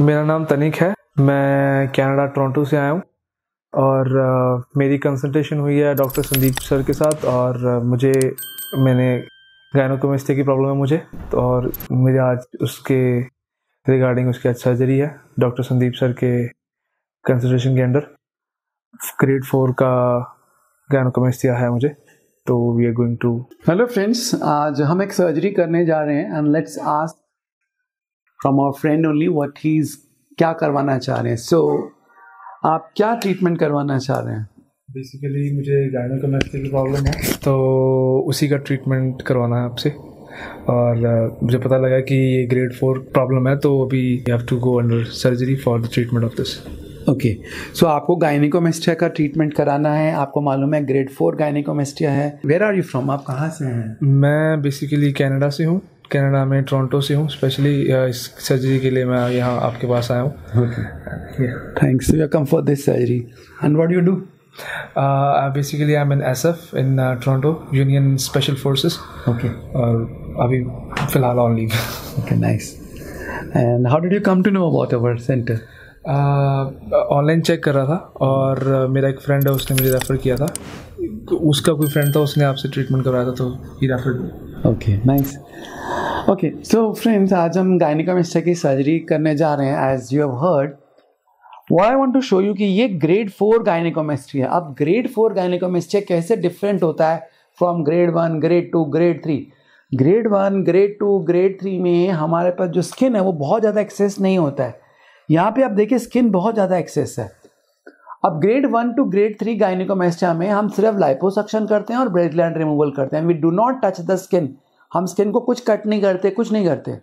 मेरा नाम तनिक है। मैं कनाडा टोरंटो से आया हूँ। और अ, मेरी कंसल्टेशन हुई है डॉक्टर संदीप सर के साथ और अ, मुझे मैंने गायनोकोमेस्टिया की प्रॉब्लम है मुझे। तो और मेरे आज उसके रिगार्डिंग उसकी आज सर्जरी है डॉक्टर संदीप सर के कंसल्टेशन के अंडर ग्रेड फोर का गायनोकोमेस्टिया है मुझे। तो we are going to hello friends आज हम एक सर्जरी करने जा रहे हैं and let's ask from our friend only what he is क्या करवाना चाह रहे हैं। सो आप क्या ट्रीटमेंट करवाना चाह रहे हैं? बेसिकली मुझे गायनोकोमेस्टिया की प्रॉब्लम है तो उसी का ट्रीटमेंट करवाना है आपसे। और मुझे पता लगा कि ये ग्रेड फोर प्रॉब्लम है तो अभी you have to go under surgery for the treatment of this okay so आपको गायनिकोमेस्टिया का ट्रीटमेंट कराना है। आपको मालूम है ग्रेड फोर गायनिकोमेस्टिया है। वेयर आर यू फ्रॉम आप कहाँ से हैं? मैं बेसिकली कनाडा से हूँ। कनाडा में टोरंटो से हूँ स्पेशली इस सर्जरी के लिए मैं यहाँ आपके पास आया हूँ। Okay thanks you come for this surgery and what you do basically I am in S F in Toronto union special forces okay और अभी फ़िलहाल on leave okay nice and how did you come to know about our centre online check कर रहा था और uh, मेरा एक friend है उसने मुझे रेफ़र किया था। उसका कोई फ्रेंड था उसने आपसे ट्रीटमेंट करवाया था तो ही refer okay nice okay so friends आज हम गायनिकोमेस्टिया की सर्जरी करने जा रहे हैं एज यू हैव हर्ड वो I want to show you कि ये ग्रेड फोर गायनिकोमेस्ट्री है। अब ग्रेड फोर गायनिकोमेस्टिया कैसे डिफरेंट होता है from grade one grade two grade three grade one grade two grade three में हमारे पास जो स्किन है, वो बहुत ज़्यादा एक्सेस नहीं होता है। यहाँ पे आप देखिए स्किन बहुत ज़्यादा एक्सेस है। अब grade one two grade three gynaecomastia में हम सिर्फ़ लाइपोसक्शन करते हैं और ब्रेड ग्लैंड रिमूवल करते हैं। We do not touch the skin हम स्किन को कुछ कट नहीं करते, कुछ नहीं करते।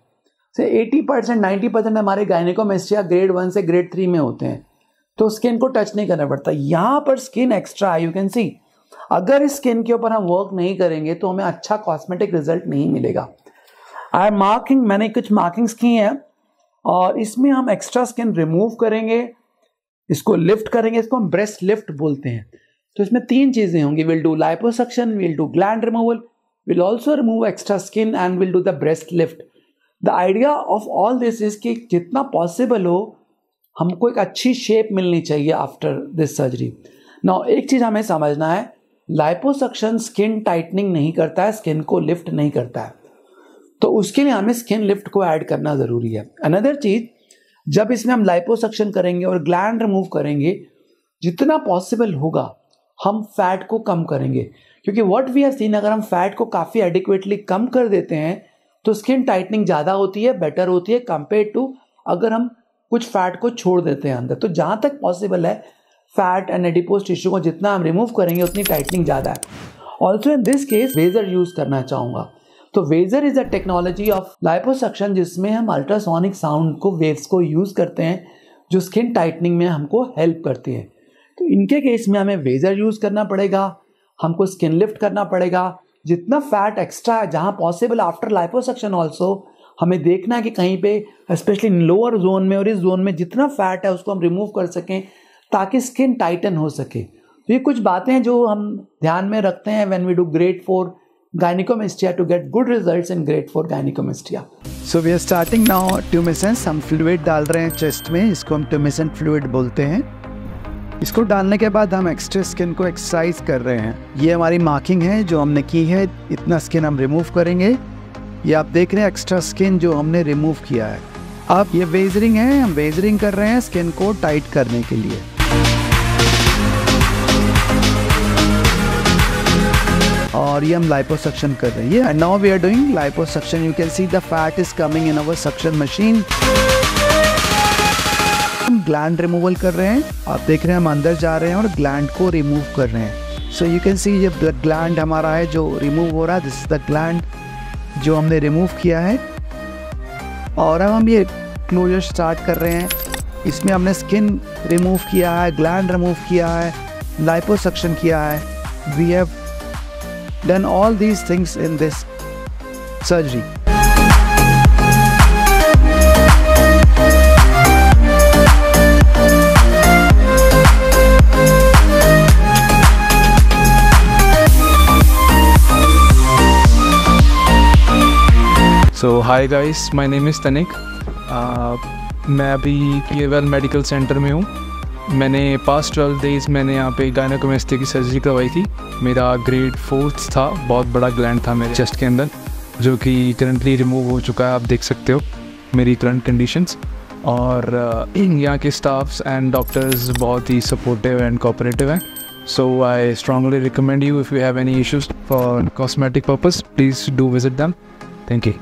से एटी परसेंट नाइन्टी परसेंट हमारे गायनिकोमेस्टिया ग्रेड वन से ग्रेड थ्री में होते हैं। तो स्किन को टच नहीं करना पड़ता। यहाँ पर skin extra you can see अगर इस स्किन के ऊपर हम वर्क नहीं करेंगे तो हमें अच्छा कॉस्मेटिक रिज़ल्ट नहीं मिलेगा। आई मार्किंग मैंने कुछ मार्किंग्स की हैं, और इसमें हम एक्स्ट्रा स्किन रिमूव करेंगे, इसको लिफ्ट करेंगे, इसको हम ब्रेस्ट लिफ्ट बोलते हैं। तो इसमें तीन चीज़ें होंगी। Will do liposuction will do gland removal will also remove extra skin and will do the breast lift the idea of all this is कि जितना पॉसिबल हो, हमको एक अच्छी शेप मिलनी चाहिए आफ्टर दिस सर्जरी नाउ एक चीज़ हमें समझना है लाइपोसक्शन स्किन टाइटनिंग नहीं करता है स्किन को लिफ्ट नहीं करता है। तो उसके लिए हमें स्किन लिफ्ट को ऐड करना ज़रूरी है। अनदर चीज़, जब इसमें हम लाइपोसक्शन करेंगे और ग्लैंड रिमूव करेंगे, जितना पॉसिबल होगा हम फैट को कम करेंगे। क्योंकि व्हाट वी हैव सीन अगर हम फैट को काफ़ी एडिक्वेटली कम कर देते हैं तो स्किन टाइटनिंग ज़्यादा होती है बेटर होती है कंपेयर टू अगर हम कुछ फैट को छोड़ देते हैं अंदर। तो जहाँ तक पॉसिबल है फैट एंड एडिपोज टिश्यू को जितना हम रिमूव करेंगे, उतनी टाइटनिंग ज़्यादा है। Also in this case Vaser use करना चाहूँगा। तो Vaser is a technology of liposuction जिसमें हम अल्ट्रासोनिक साउंड को वेव्स को यूज़ करते हैं, जो स्किन टाइटनिंग में हमको हेल्प करती है। इनके केस में हमें वेजर यूज़ करना पड़ेगा, हमको स्किन लिफ्ट करना पड़ेगा। जितना फैट एक्स्ट्रा है, जहाँ पॉसिबल आफ्टर लाइपोसक्शन ऑल्सो हमें देखना है कि कहीं पे स्पेशली लोअर जोन में और इस जोन में जितना फैट है, उसको हम रिमूव कर सकें, ताकि स्किन टाइटन हो सके। तो ये कुछ बातें हैं जो हम ध्यान में रखते हैं when we do grade four gynecomastia to get good results in grade 4 gynecomastia. So we are starting now tumescence हम फ्लूइड डाल रहे हैं चेस्ट में, इसको हम ट्यूमिसेंट फ्लूइड बोलते हैं। इसको डालने के बाद हम एक्स्ट्रा स्किन को एक्सरसाइज कर रहे हैं। ये हमारी मार्किंग है जो हमने की है। इतना स्किन हम रिमूव करेंगे। ये आप देख रहे हैं एक्स्ट्रा स्किन जो हमने रिमूव किया है। अब ये वेजरिंग है, हम वेजरिंग कर रहे हैं स्किन को टाइट करने के लिए। और ये हम लाइपोसक्शन कर रहे हैं। ये now we are doing liposuction you can see the fat is coming in our suction machine हम ग्लैंड रिमूवल कर रहे हैं। आप देख रहे हैं हम अंदर जा रहे हैं और ग्लैंड को रिमूव कर रहे हैं। सो यू कैन सी ये ग्लैंड हमारा है जो रिमूव हो रहा है। दिस इज़ द ग्लैंड जो हमने रिमूव किया है। और अब हम ये क्लोजर स्टार्ट कर रहे हैं। इसमें हमने स्किन रिमूव किया है ग्लैंड रिमूव किया है लाइपोसक्शन किया है। We have done all these things in this surgery. So hi guys my name is. Uh, मैं अभी केवल मेडिकल सेंटर में हूँ। मैंने पास्ट ट्वेल्व डेज़ मैंने यहाँ पे गायनाकोमेस्टी की सर्जरी करवाई थी। मेरा ग्रेड फोर्थ था बहुत बड़ा ग्लैंड था मेरे चेस्ट के अंदर जो कि करंटली रिमूव हो चुका है आप देख सकते हो मेरी करंट कंडीशंस और uh, यहाँ के स्टाफ्स एंड डॉक्टर्स बहुत ही सपोर्टिव एंड कोऑपरेटिव हैं। So I strongly recommend you if you have any issues for cosmetic purpose please do visit them thank you